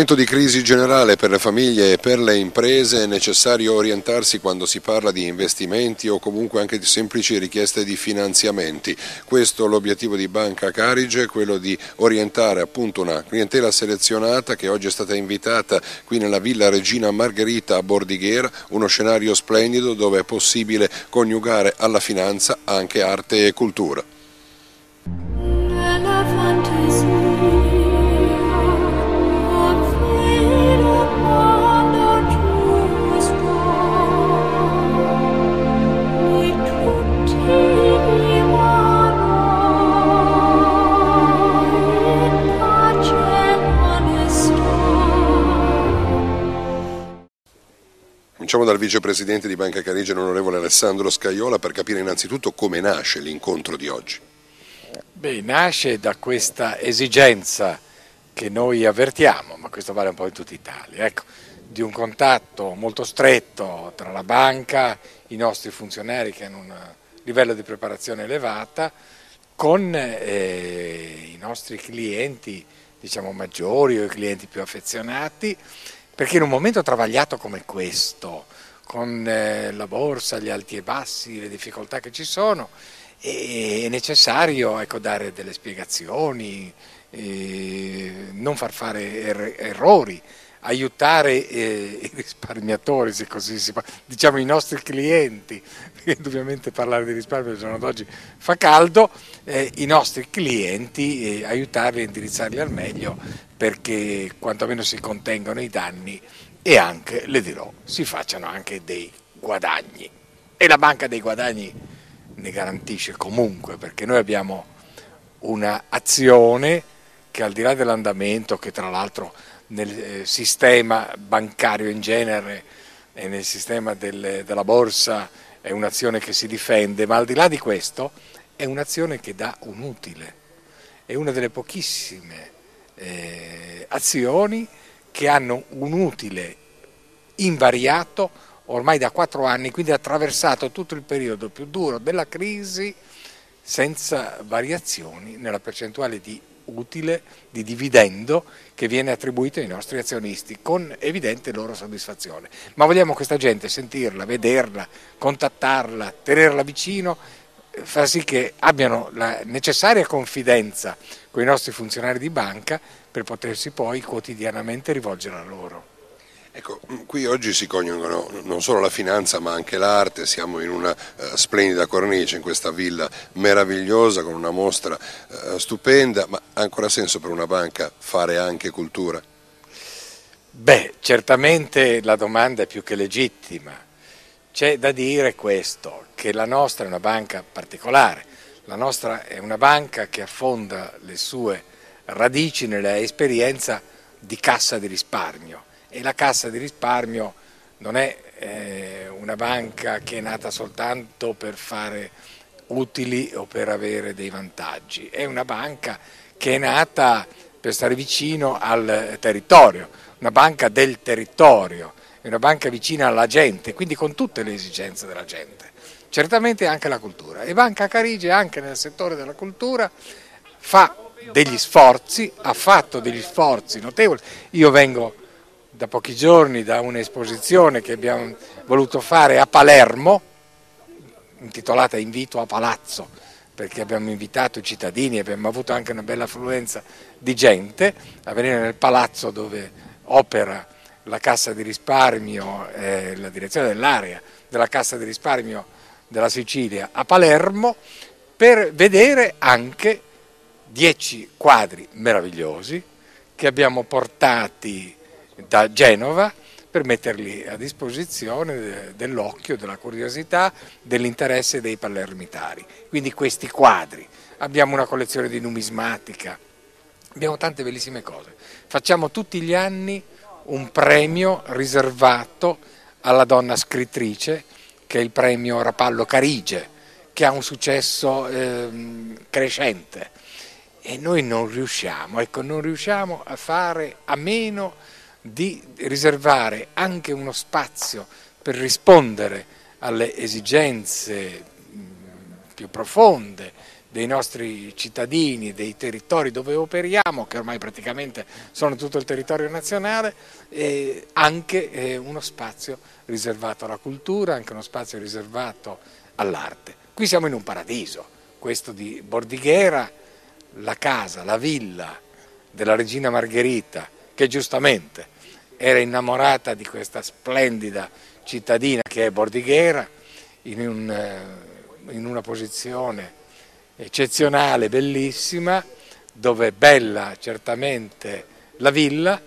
Momento di crisi generale per le famiglie e per le imprese è necessario orientarsi quando si parla di investimenti o comunque anche di semplici richieste di finanziamenti. Questo è l'obiettivo di Banca Carige, quello di orientare appunto una clientela selezionata che oggi è stata invitata qui nella Villa Regina Margherita a Bordighera, uno scenario splendido dove è possibile coniugare alla finanza anche arte e cultura. Dal vicepresidente di Banca Carige, l'onorevole Alessandro Scaiola, per capire innanzitutto come nasce l'incontro di oggi. Beh, nasce da questa esigenza che noi avvertiamo, ma questo vale un po' in tutta Italia, ecco, di un contatto molto stretto tra la banca, i nostri funzionari che hanno un livello di preparazione elevata, con eh, i nostri clienti diciamo maggiori o i clienti più affezionati perché in un momento travagliato come questo, con eh, la borsa, gli alti e bassi, le difficoltà che ci sono, è necessario ecco, dare delle spiegazioni, eh, non far fare er errori, aiutare eh, i risparmiatori, se così si può, diciamo i nostri clienti, perché indubbiamente parlare di risparmio al giorno d'oggi fa caldo, eh, i nostri clienti, eh, aiutarli a indirizzarli al meglio perché quantomeno si contengano i danni e anche, le dirò, si facciano anche dei guadagni. E la banca dei guadagni ne garantisce comunque, perché noi abbiamo un'azione che al di là dell'andamento, che tra l'altro nel eh, sistema bancario in genere e nel sistema del, della borsa è un'azione che si difende, ma al di là di questo è un'azione che dà un utile, è una delle pochissime eh, azioni che hanno un utile invariato ormai da quattro anni, quindi ha attraversato tutto il periodo più duro della crisi senza variazioni nella percentuale di utile di dividendo che viene attribuito ai nostri azionisti con evidente loro soddisfazione. Ma vogliamo questa gente sentirla, vederla, contattarla, tenerla vicino, far sì che abbiano la necessaria confidenza con i nostri funzionari di banca per potersi poi quotidianamente rivolgere a loro. Ecco, qui oggi si coniugano non solo la finanza ma anche l'arte, siamo in una uh, splendida cornice, in questa villa meravigliosa con una mostra uh, stupenda, ma ha ancora senso per una banca fare anche cultura? Beh, certamente la domanda è più che legittima. C'è da dire questo, che la nostra è una banca particolare, la nostra è una banca che affonda le sue radici nella esperienza di cassa di risparmio e la cassa di risparmio non è eh, una banca che è nata soltanto per fare utili o per avere dei vantaggi, è una banca che è nata per stare vicino al territorio, una banca del territorio, è una banca vicina alla gente, quindi con tutte le esigenze della gente. Certamente anche la cultura e Banca Carige anche nel settore della cultura fa degli sforzi, ha fatto degli sforzi notevoli. Io vengo da pochi giorni da un'esposizione che abbiamo voluto fare a Palermo, intitolata Invito a Palazzo, perché abbiamo invitato i cittadini, abbiamo avuto anche una bella affluenza di gente a venire nel palazzo dove opera la Cassa di risparmio, eh, la direzione dell'area della Cassa di risparmio della Sicilia a Palermo, per vedere anche dieci quadri meravigliosi che abbiamo portati da Genova per metterli a disposizione dell'occhio, della curiosità, dell'interesse dei palermitari. Quindi questi quadri, abbiamo una collezione di numismatica, abbiamo tante bellissime cose. Facciamo tutti gli anni un premio riservato alla donna scrittrice, che è il premio Rapallo Carige, che ha un successo eh, crescente. E noi non riusciamo, ecco, non riusciamo a fare a meno di riservare anche uno spazio per rispondere alle esigenze più profonde dei nostri cittadini, dei territori dove operiamo, che ormai praticamente sono tutto il territorio nazionale, e anche eh, uno spazio riservato alla cultura, anche uno spazio riservato all'arte. Qui siamo in un paradiso, questo di Bordighera, la casa, la villa della regina Margherita, che giustamente era innamorata di questa splendida cittadina che è Bordighera, in, un, eh, in una posizione eccezionale, bellissima, dove è bella certamente la villa,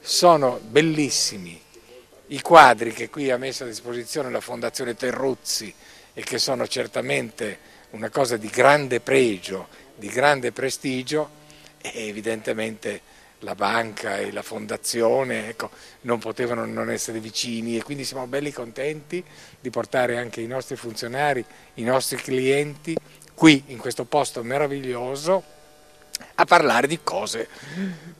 sono bellissimi i quadri che qui ha messo a disposizione la Fondazione Terruzzi e che sono certamente una cosa di grande pregio, di grande prestigio e evidentemente la banca e la fondazione ecco, non potevano non essere vicini e quindi siamo belli contenti di portare anche i nostri funzionari, i nostri clienti qui in questo posto meraviglioso a parlare di cose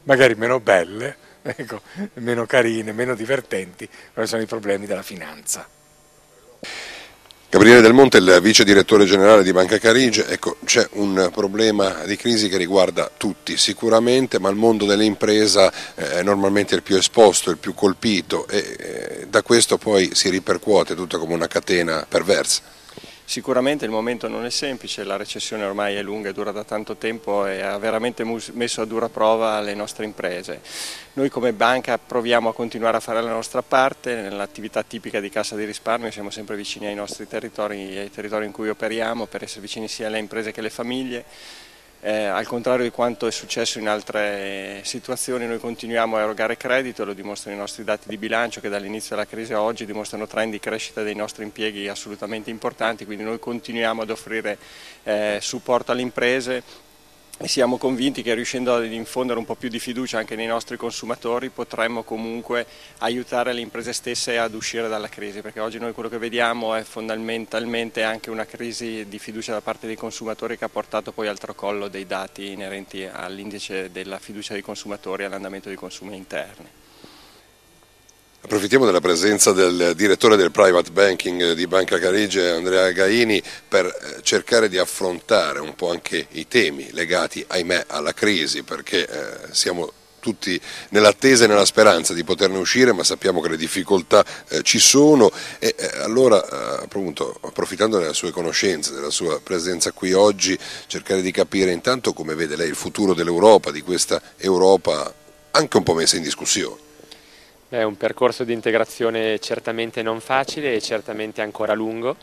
magari meno belle, ecco, meno carine, meno divertenti, quali sono i problemi della finanza. Gabriele Del Monte, il vice direttore generale di Banca Carige, ecco, c'è un problema di crisi che riguarda tutti sicuramente, ma il mondo dell'impresa eh, è normalmente il più esposto, il più colpito e eh, da questo poi si ripercuote tutto come una catena perversa. Sicuramente il momento non è semplice, la recessione ormai è lunga e dura da tanto tempo e ha veramente messo a dura prova le nostre imprese. Noi come banca proviamo a continuare a fare la nostra parte, nell'attività tipica di cassa di risparmio siamo sempre vicini ai nostri territori, ai territori in cui operiamo per essere vicini sia alle imprese che alle famiglie eh, al contrario di quanto è successo in altre situazioni, noi continuiamo a erogare credito, lo dimostrano i nostri dati di bilancio che dall'inizio della crisi a oggi dimostrano trend di crescita dei nostri impieghi assolutamente importanti, quindi noi continuiamo ad offrire eh, supporto alle imprese siamo convinti che riuscendo ad infondere un po' più di fiducia anche nei nostri consumatori potremmo comunque aiutare le imprese stesse ad uscire dalla crisi, perché oggi noi quello che vediamo è fondamentalmente anche una crisi di fiducia da parte dei consumatori che ha portato poi al tracollo dei dati inerenti all'indice della fiducia dei consumatori e all'andamento dei consumi interni. Approfittiamo della presenza del direttore del private banking di Banca Carige, Andrea Gaini, per eh, cercare di affrontare un po' anche i temi legati, ahimè, alla crisi, perché eh, siamo tutti nell'attesa e nella speranza di poterne uscire, ma sappiamo che le difficoltà eh, ci sono e eh, allora eh, appunto, approfittando delle sue conoscenze, della sua presenza qui oggi, cercare di capire intanto come vede lei il futuro dell'Europa, di questa Europa anche un po' messa in discussione. È un percorso di integrazione certamente non facile e certamente ancora lungo.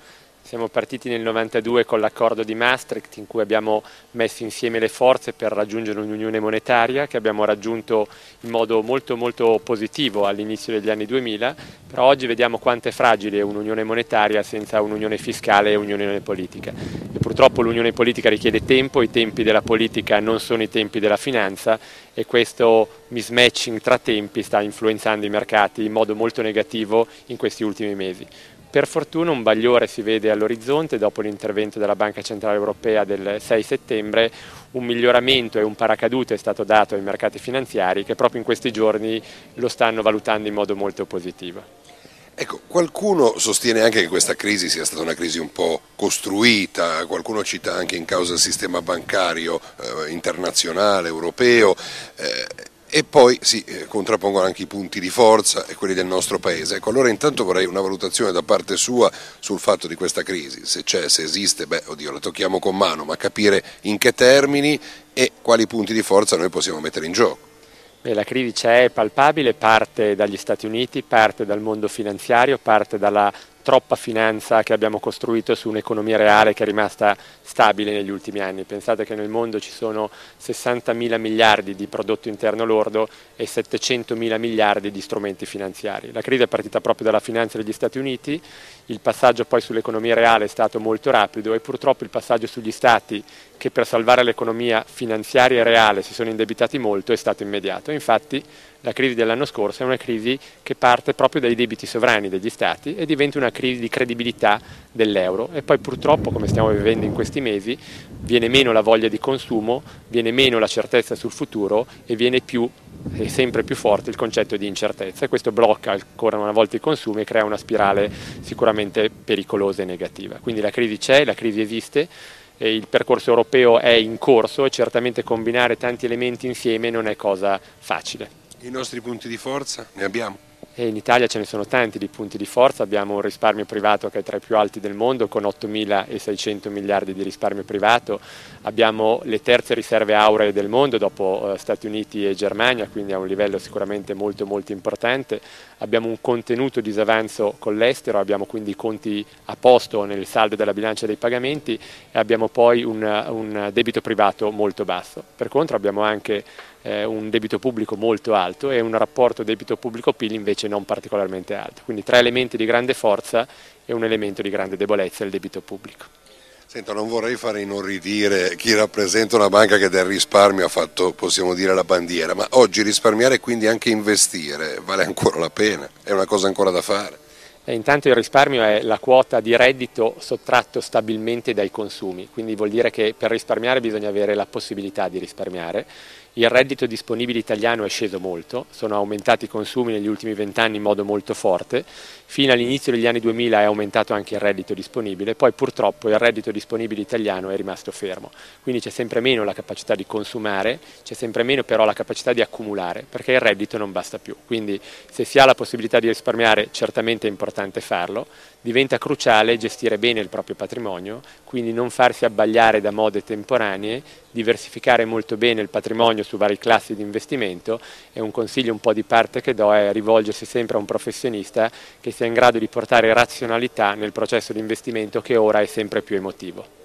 Siamo partiti nel 92 con l'accordo di Maastricht in cui abbiamo messo insieme le forze per raggiungere un'unione monetaria che abbiamo raggiunto in modo molto molto positivo all'inizio degli anni 2000, però oggi vediamo quanto è fragile un'unione monetaria senza un'unione fiscale e un'unione politica. E purtroppo l'unione politica richiede tempo, i tempi della politica non sono i tempi della finanza e questo mismatching tra tempi sta influenzando i mercati in modo molto negativo in questi ultimi mesi. Per fortuna un bagliore si vede all'orizzonte dopo l'intervento della Banca Centrale Europea del 6 settembre, un miglioramento e un paracadute è stato dato ai mercati finanziari che proprio in questi giorni lo stanno valutando in modo molto positivo. Ecco, qualcuno sostiene anche che questa crisi sia stata una crisi un po' costruita, qualcuno cita anche in causa il sistema bancario eh, internazionale, europeo. Eh, e poi si eh, contrappongono anche i punti di forza e quelli del nostro Paese. Ecco, allora intanto vorrei una valutazione da parte sua sul fatto di questa crisi, se c'è, se esiste, beh oddio la tocchiamo con mano, ma capire in che termini e quali punti di forza noi possiamo mettere in gioco. Beh, la crisi c'è, è palpabile, parte dagli Stati Uniti, parte dal mondo finanziario, parte dalla troppa finanza che abbiamo costruito su un'economia reale che è rimasta stabile negli ultimi anni. Pensate che nel mondo ci sono 60 mila miliardi di prodotto interno lordo e 700 mila miliardi di strumenti finanziari. La crisi è partita proprio dalla finanza degli Stati Uniti, il passaggio poi sull'economia reale è stato molto rapido e purtroppo il passaggio sugli Stati che per salvare l'economia finanziaria e reale si sono indebitati molto è stato immediato. Infatti la crisi dell'anno scorso è una crisi che parte proprio dai debiti sovrani degli Stati e diventa una crisi di credibilità dell'euro e poi purtroppo, come stiamo vivendo in questi mesi, viene meno la voglia di consumo, viene meno la certezza sul futuro e viene più e sempre più forte il concetto di incertezza e questo blocca ancora una volta i consumi e crea una spirale sicuramente pericolosa e negativa. Quindi la crisi c'è, la crisi esiste, il percorso europeo è in corso e certamente combinare tanti elementi insieme non è cosa facile. I nostri punti di forza ne abbiamo? E in Italia ce ne sono tanti di punti di forza, abbiamo un risparmio privato che è tra i più alti del mondo con 8.600 miliardi di risparmio privato, abbiamo le terze riserve auree del mondo dopo eh, Stati Uniti e Germania, quindi a un livello sicuramente molto molto importante, abbiamo un contenuto disavanzo con l'estero, abbiamo quindi i conti a posto nel saldo della bilancia dei pagamenti e abbiamo poi un, un debito privato molto basso. Per contro abbiamo anche eh, un debito pubblico molto alto e un rapporto debito pubblico-PIL invece non particolarmente alto. Quindi tre elementi di grande forza e un elemento di grande debolezza, il debito pubblico. Senta, non vorrei fare inorridire chi rappresenta una banca che del risparmio ha fatto, possiamo dire, la bandiera, ma oggi risparmiare e quindi anche investire vale ancora la pena, è una cosa ancora da fare. E intanto il risparmio è la quota di reddito sottratto stabilmente dai consumi, quindi vuol dire che per risparmiare bisogna avere la possibilità di risparmiare il reddito disponibile italiano è sceso molto, sono aumentati i consumi negli ultimi vent'anni in modo molto forte, fino all'inizio degli anni 2000 è aumentato anche il reddito disponibile, poi purtroppo il reddito disponibile italiano è rimasto fermo, quindi c'è sempre meno la capacità di consumare, c'è sempre meno però la capacità di accumulare, perché il reddito non basta più, quindi se si ha la possibilità di risparmiare certamente è importante farlo, diventa cruciale gestire bene il proprio patrimonio, quindi non farsi abbagliare da mode temporanee, diversificare molto bene il patrimonio su vari classi di investimento e un consiglio un po' di parte che do è rivolgersi sempre a un professionista che sia in grado di portare razionalità nel processo di investimento che ora è sempre più emotivo.